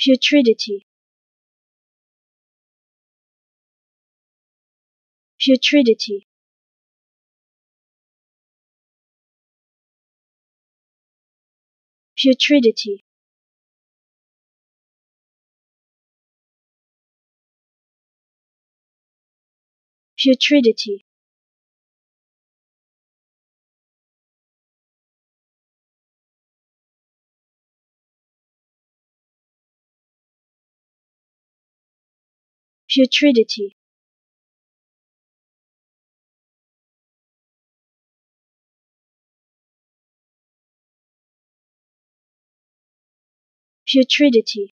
putridity putridity putridity putridity putridity putridity